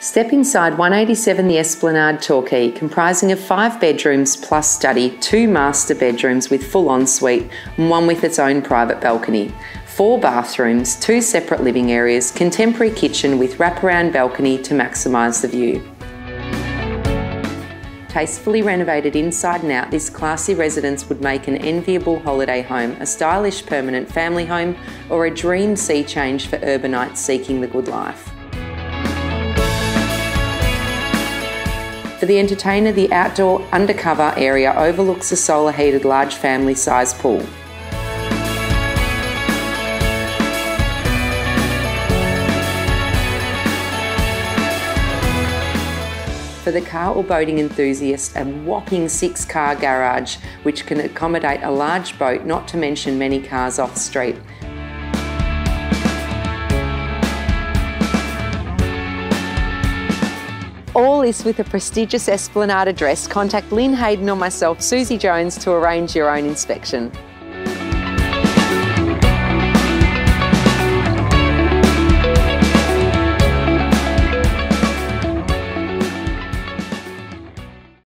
Step inside 187 the Esplanade Torquay, comprising of five bedrooms plus study, two master bedrooms with full ensuite, and one with its own private balcony. Four bathrooms, two separate living areas, contemporary kitchen with wraparound balcony to maximise the view. Tastefully renovated inside and out, this classy residence would make an enviable holiday home, a stylish permanent family home, or a dream sea change for urbanites seeking the good life. For the entertainer, the outdoor undercover area overlooks a solar heated large family size pool. For the car or boating enthusiast, a whopping six car garage which can accommodate a large boat, not to mention many cars off street. All this with a prestigious Esplanade address. Contact Lynn Hayden or myself, Susie Jones, to arrange your own inspection.